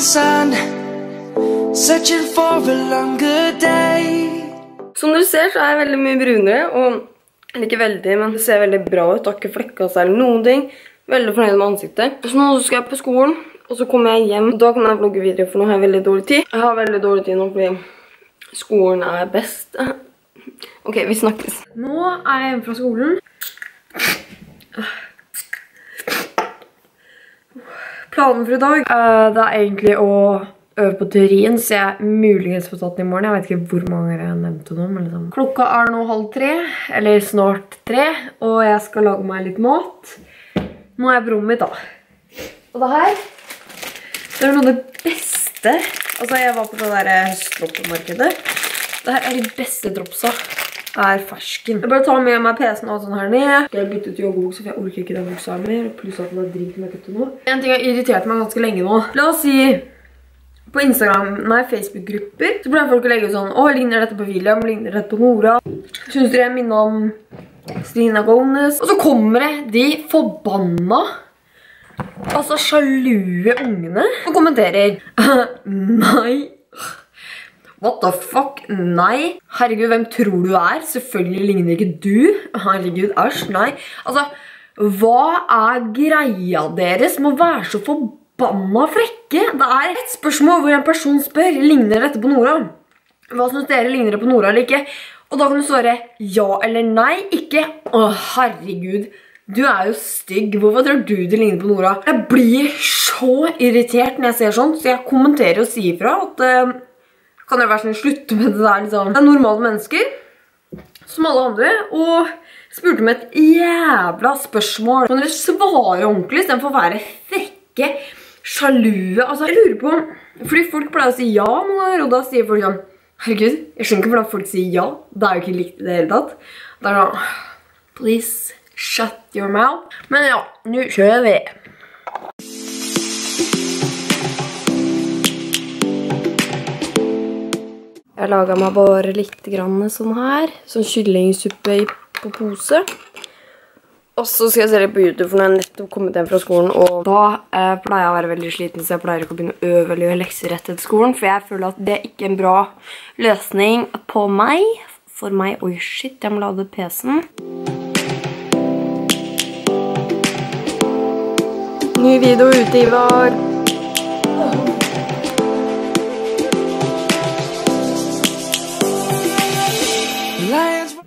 sun, searching for a longer day. Som dere ser, så er jeg veldig mye brunere, og ikke veldig, men det ser veldig bra ut. Har ikke flekka seg eller noen ting. Veldig fornøyd med ansiktet. Så nå skal jeg på skolen, og så kommer jeg hjem. Da kan jeg vlogge videre, for nå har jeg veldig dårlig tid. Jeg har veldig dårlig tid nå, fordi skolen er best. Ok, vi snakkes. Nå er jeg hjemme fra skolen. Planen for i dag eh, det er egentlig å øve på teorien, så jeg muligens får tatt i morgen. Jeg vet ikke hvor mange jeg nevnte nå, men liksom. Klokka er nå halv tre, eller snart tre, og jeg skal lage meg litt mat. Nå er jeg på mitt, da. Og det her, det er noe av det beste. Altså, jeg var på det der høstloppemarkedet. Det her er de beste dropsa er fersken. Jeg bare tar med meg PC-en og sånn her ned. Jeg har byttet joggebukse, for jeg orker ikke den buksa mer. Pluss at den er drit med kutte nå. En ting har irritert meg ganske lenge nå. La oss si på Instagram, nei, Facebook-grupper, så pleier folk å legge ut sånn, åh, ligner dette på William, ligner dette på Nora? Synes dere jeg minner om Stina Gones? Og så kommer det de forbanna, altså sjalue ungene, og kommenterer, nei, What the fuck? Nei. Herregud, hvem tror du er? Selvfølgelig ligner ikke du. Herregud, æsj, nei. Altså, hva er greia deres med å være så forbanna frekke? Det er et spørsmål hvor en person spør, ligner dette på Nora? Hva synes dere ligner det på Nora eller ikke? Og da kan du svare ja eller nei, ikke Å, herregud. Du er jo stygg. Hvorfor tror du det ligner på Nora? Jeg blir så irritert når jeg ser sånn, så jeg kommenterer og sier fra at... Uh, kan dere være sånn slutte med det der liksom. Det er normale mennesker, som alle andre, og spurte meg et jævla spørsmål. Kan dere svare ordentlig, i stedet for å være frekke, sjalue? Altså, jeg lurer på, fordi folk pleier å si ja noen ganger, og da sier folk sånn, herregud, jeg skjønner ikke hvordan folk sier ja. Det er jo ikke likt i det hele tatt. Det er sånn, please, shut your mouth. Men ja, nå kjører vi. Jeg laget meg bare litt sånn her. Sånn kyllingsuppe på pose. Og så skal jeg se litt på YouTube, for nå har jeg nettopp kommet hjem fra skolen. Og da eh, pleier jeg å være veldig sliten, så jeg pleier ikke å begynne å øve eller gjøre lekser etter skolen. For jeg føler at det er ikke en bra løsning på meg. For meg. Oi, shit, jeg må lade PC-en. Ny video ute, Ivar.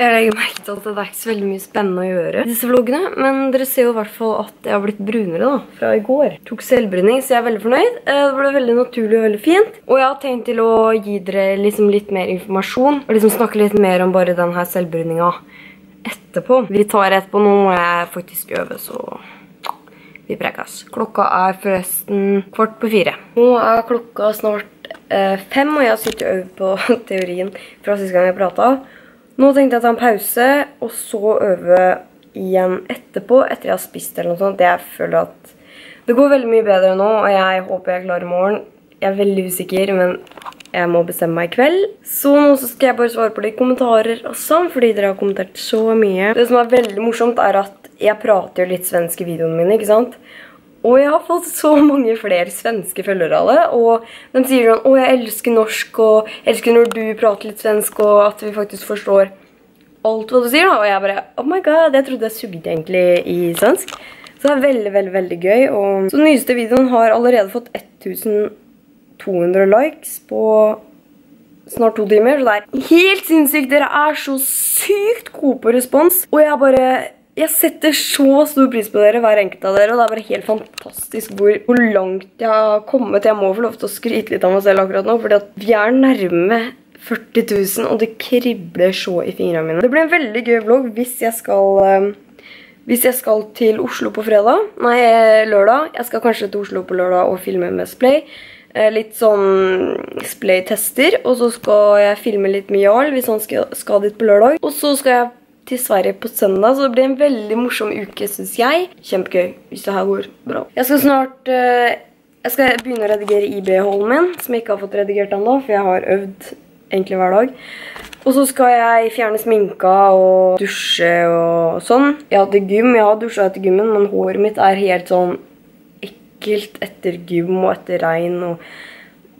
Jeg legger merke til at det er ikke så veldig mye spennende å gjøre i disse vloggene, men dere ser jo i hvert fall at jeg har blitt brunere da, fra i går. Tok selvbruning, så jeg er veldig fornøyd. Eh, Det ble veldig naturlig og veldig fint. Og jeg har tenkt til å gi dere liksom litt mer informasjon, og liksom snakke litt mer om bare denne selvbruninga etterpå. Vi tar etterpå, nå må jeg faktisk øve, så vi prekkes. Klokka er forresten kvart på fire. Nå er klokka snart eh, fem, og jeg har sittet og øvd på teorien fra siste gang jeg pratet. Nå tenkte jeg å ta en pause, og så øve igjen etterpå, etter jeg har spist eller noe sånt. Jeg føler at det går veldig mye bedre nå, og jeg håper jeg klarer i morgen. Jeg er veldig usikker, men jeg må bestemme meg i kveld. Så nå skal jeg bare svare på litt kommentarer også, fordi dere har kommentert så mye. Det som er veldig morsomt er at jeg prater jo litt svensk i videoene mine, ikke sant? Og jeg har fått så mange flere svenske følgere av det, og de sier sånn, å jeg elsker norsk, og jeg elsker når du prater litt svensk, og at vi faktisk forstår alt hva du sier da, og jeg bare, oh my god, jeg trodde jeg sugde egentlig i svensk. Så det er veldig, veldig, veldig gøy, og så den nyeste videoen har allerede fått 1200 likes på snart to timer, så det er helt sinnssykt, dere er så sykt gode på respons, og jeg bare jeg setter så stor pris på dere, hver enkelt av dere, og det er bare helt fantastisk hvor, langt jeg har kommet. Jeg må få lov til å skryte litt av meg selv akkurat nå, fordi at vi er nærme 40 000, og det kribler så i fingrene mine. Det blir en veldig gøy vlogg hvis jeg skal... eh, hvis jeg skal til Oslo på fredag, nei, eh, lørdag, jeg skal kanskje til Oslo på lørdag og filme med Splay, Eh, litt sånn Splay-tester, og så skal jeg filme litt med Jarl hvis han skal, skal dit på lørdag. Og så skal jeg til Sverige på søndag, så det blir en veldig morsom uke, synes jeg. Kjempegøy, hvis det her går bra. Jeg skal snart, uh, jeg skal begynne å redigere IB-holden min, som jeg ikke har fått redigert ennå, for jeg har øvd egentlig hver dag. Og så skal jeg fjerne sminka og dusje og sånn. Jeg har gym, jeg har dusjet etter gymmen, men håret mitt er helt sånn ekkelt etter gym og etter regn og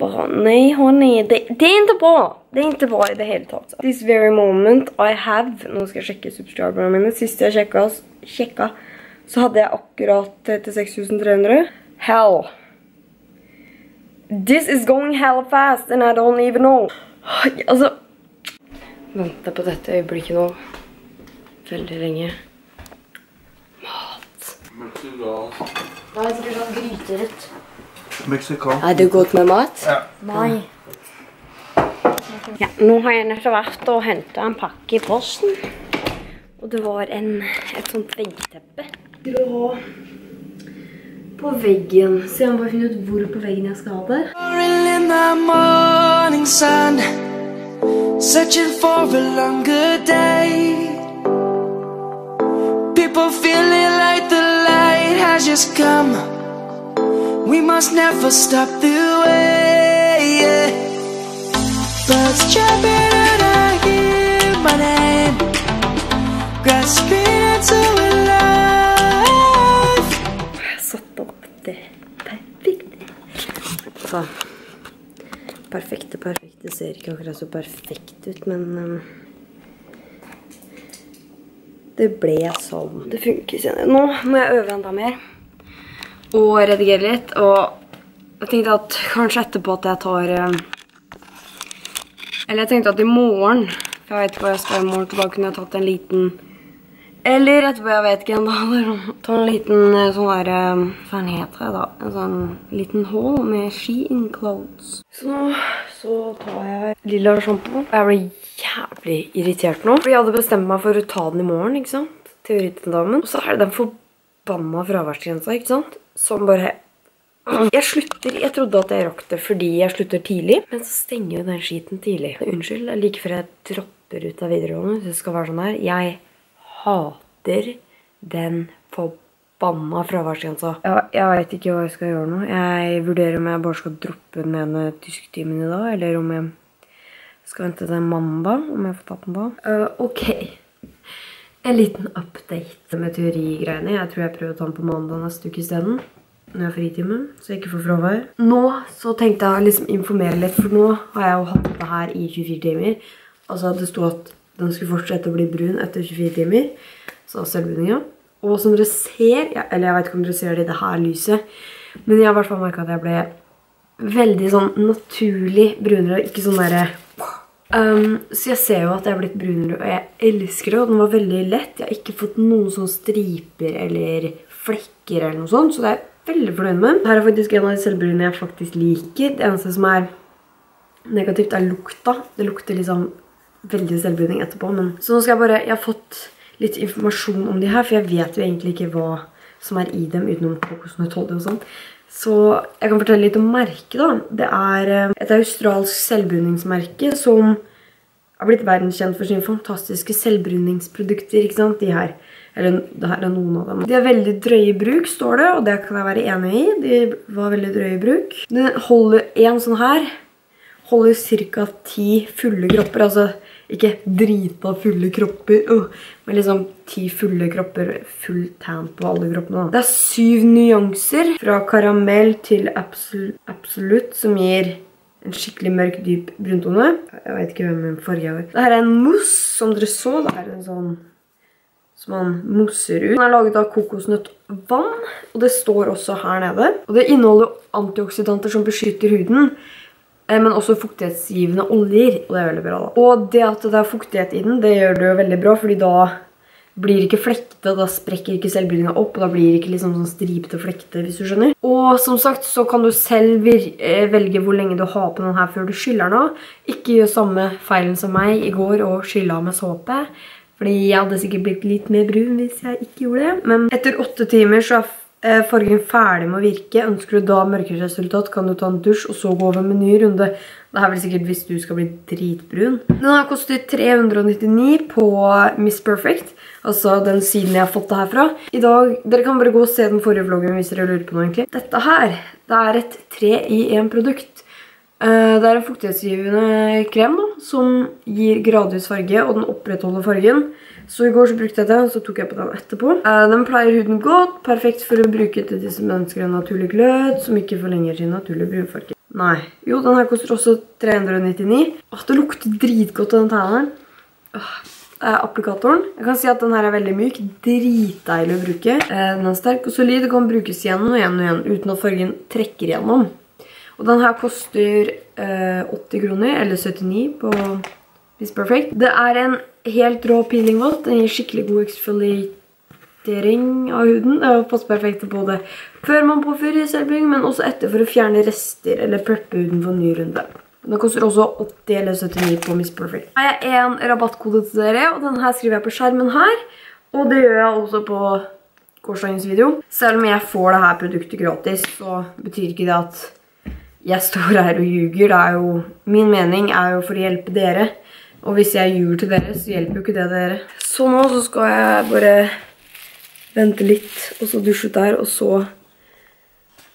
bara, nej hörni, det, det är inte bra. Det är inte bra i det hele tatt. This very moment I have, nå skal jeg sjekke subscriberne mine, sist jeg sjekket, sjekket, så hadde jeg akkurat 36.300. Hell. This is going hell fast and I don't even know. Altså, venter på dette øyeblikket nå. Veldig lenge. Mat. Hva er det sånn gryterett? Mexican. Er det godt med mat? Ja. Nei. Ja, nå har jeg nettopp vært og hentet en pakke i posten. Og det var en, et sånt veggteppe. Du vil ha på veggen. Så jeg må bare finne ut hvor på veggen jeg skal ha det. Morning in the morning sun, searching for a longer day. People feeling like the light has just come. We must never stop the way. Yeah. Birds chirping and I hear my name, grasping into a life. Jeg satte opp det perfekte. Så. Perfekte, perfekte ser ikke akkurat så perfekt ut, men um, det ble sånn. Det funker senere. Nå må jeg øve enda mer. Og redigere litt. Og jeg tenkte at kanskje etterpå at jeg tar um, Eller jeg tenkte at i morgen jeg vet ikke hva jeg skal i morgen, så da kunne jeg tatt en liten eller etterpå, jeg vet ikke ennå. Ta en liten eh, sånn der eh, Hva heter det, da? En sånn liten haul med ski-in clothes. Så nå så tar jeg lilla sjampo. Jeg ble jævlig irritert nå. For jeg hadde bestemt meg for å ta den i morgen, ikke sant? Teoritendamen. Og så er det den forbanna fraværsgrensa, ikke sant? Som bare jeg slutter, jeg trodde at jeg rakk det fordi jeg slutter tidlig, men så stenger jo den skiten tidlig. Unnskyld, like før jeg dropper ut av videregående, det skal være sånn her. Jeg hater den forbanna fraværsgrensa. Jeg, jeg vet ikke hva jeg skal gjøre nå. Jeg vurderer om jeg bare skal droppe den ene tysktimen i dag, eller om jeg skal vente til mandag, om jeg får tatt den da. Uh, ok. En liten update med teorigreiene. Jeg tror jeg prøver å ta den på mandag neste uke i stedet. Når jeg har fritime, så jeg ikke får fravær. Nå så tenkte jeg å liksom informere litt, for nå har jeg jo hatt det her i 24 timer. Altså det sto at den skulle fortsette å bli brun etter 24 timer. Så selvbruninga. Og som dere ser, ja, eller jeg vet ikke om dere ser det i det her lyset, men jeg har i hvert fall merket at jeg ble veldig sånn naturlig brunere, ikke sånn der... Um, så jeg ser jo at jeg har blitt brunere, og jeg elsker det, og den var veldig lett. Jeg har ikke fått noen sånne striper eller flekker eller noe sånt, så det er jeg veldig fornøyd med. Her er faktisk en av de selvbrunene jeg faktisk liker. Det eneste som er negativt er lukta. Det lukter liksom veldig selvbruning etterpå, men... Så nå skal jeg bare... Jeg har fått litt informasjon om de her, for jeg vet jo egentlig ikke hva som er i dem utenom kokosnøttolje og sånn. Så jeg kan fortelle litt om merket da. Det er eh, et australsk selvbruningsmerke som har blitt verdenskjent for sine fantastiske selvbruningsprodukter, ikke sant? De her. Eller det her er noen av dem. De er veldig drøye i bruk, står det, og det kan jeg være enig i. De var veldig drøye i bruk. Den holder en sånn her, holder ca. 10 fulle kropper, altså ikke drita fulle kropper, uh, men liksom ti fulle kropper, full tan på alle kroppene. Da. Det er syv nyanser fra karamell til absol absolutt, som gir en skikkelig mørk, dyp bruntone. Jeg vet ikke hvem min farge er. Dette er en mousse, som dere så. Det er en sånn som man mosser ut. Den er laget av kokosnøttvann, og det står også her nede. Og det inneholder antioksidanter som beskytter huden, men også fuktighetsgivende oljer, og det er veldig bra da. Og det at det er fuktighet i den, det gjør det jo veldig bra, fordi da blir det ikke flekte, da sprekker ikke selvbryningen opp, og da blir det ikke liksom sånn stripete og flekte, hvis du skjønner. Og som sagt, så kan du selv eh, velge hvor lenge du har på den her før du skyller den av. Ikke gjør samme feilen som meg i går og skylle av med såpe, fordi jeg hadde sikkert blitt litt mer brun hvis jeg ikke gjorde det. Men etter åtte timer så er eh, fargen ferdig med å virke. Ønsker du da mørkere resultat, kan du ta en dusj og så gå over med en ny runde. Det er vel sikkert hvis du skal bli dritbrun. Den har kostet 399 på Miss Perfect, altså den siden jeg har fått det her fra. I dag, dere kan bare gå og se den forrige vloggen hvis dere lurer på noe egentlig. Dette her, det er et 3 i 1 produkt. Eh, Det er en fuktighetsgivende krem da, som gir gradvis farge, og den opprettholder fargen. Så i går så brukte jeg den, så tok jeg på den etterpå. Eh, Den pleier huden godt, perfekt for å bruke til de som ønsker en naturlig glød, som ikke forlenger sin naturlige brunfarge. Nei. Jo, den her koster også 399. Åh, det lukter dritgodt av den tenneren. Åh, det applikatoren. Jeg kan si at den her er veldig myk. Dritdeilig å bruke. Eh, Den er sterk og solid og kan brukes igjen og igjen og igjen, uten at fargen trekker igjennom. Og den her koster eh, 80 kroner, eller 79 på Miss Perfect. Det er en helt rå peeling watt. Den gir skikkelig god eksfoliatering av huden. Det passer perfekt på det før man påfører selvbygging, men også etter for å fjerne rester eller preppe huden for en ny runde. Den koster også 80 eller 79 på Miss Perfect. Her har jeg en rabattkode til dere, og den her skriver jeg på skjermen her. Og det gjør jeg også på gårsdagens video. Selv om jeg får det her produktet gratis, så betyr ikke det at jeg står her og ljuger. Det er jo, min mening er jo for å hjelpe dere. Og hvis jeg ljuger til dere, så hjelper jo ikke det dere. Så nå så skal jeg bare vente litt, og så dusje ut der, og så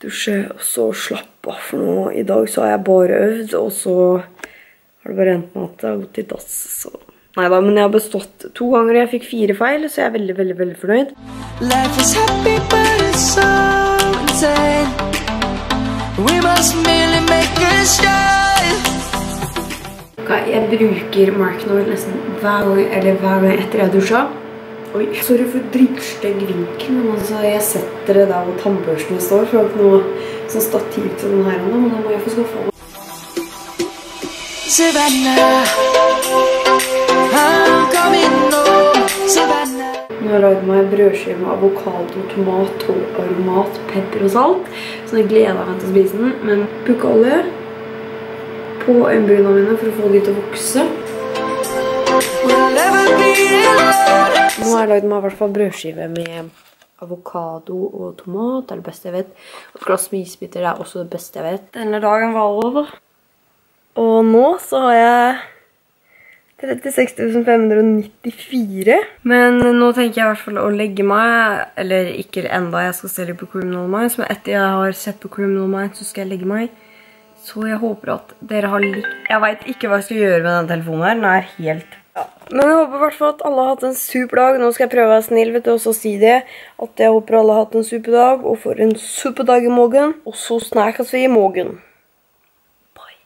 dusje, og så slappe av. For nå i dag så har jeg bare øvd, og så har det bare endt med at det har gått i dass. Så. Neida, men jeg har bestått to ganger, og jeg fikk fire feil, så jeg er veldig, veldig, veldig fornøyd. Life is happy, but it's so insane. Jeg bruker Marknor nesten hver gang, eller hver gang etter jeg dusja. Oi, sorry for dritstygg vinkel, men altså, jeg setter det der hvor tannbørsene står, for jeg har ikke noe sånn stativ til den her nå, men da må jeg få skaffe den. Nå har jeg laget meg brødskive med avokado, tomat, og aromat, pepper og salt. Så jeg gleder meg til å spise den, men pukkeolje på øyenbrynene mine for å få de til å vokse. Nå har jeg lagd meg i hvert fall brødskive med avokado og tomat. Det er det beste jeg vet. Og et glass med isbiter er også det beste jeg vet. Denne dagen var over. Og nå så har jeg 36 594. Men nå tenker jeg i hvert fall å legge meg, eller ikke enda jeg skal se litt på Criminal Minds, men etter jeg har sett på Criminal Minds så skal jeg legge meg. Så jeg håper at dere har likt... Jeg vet ikke hva jeg skal gjøre med denne telefonen her. Den er helt... Ja. Men jeg håper i hvert fall at alle har hatt en super dag. Nå skal jeg prøve å være snill, vet du, og så si det. At jeg håper alle har hatt en super dag, og får en super dag i morgen. Og så snakkes vi i morgen.